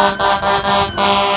バイバイバイ。